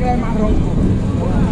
cái kita yang.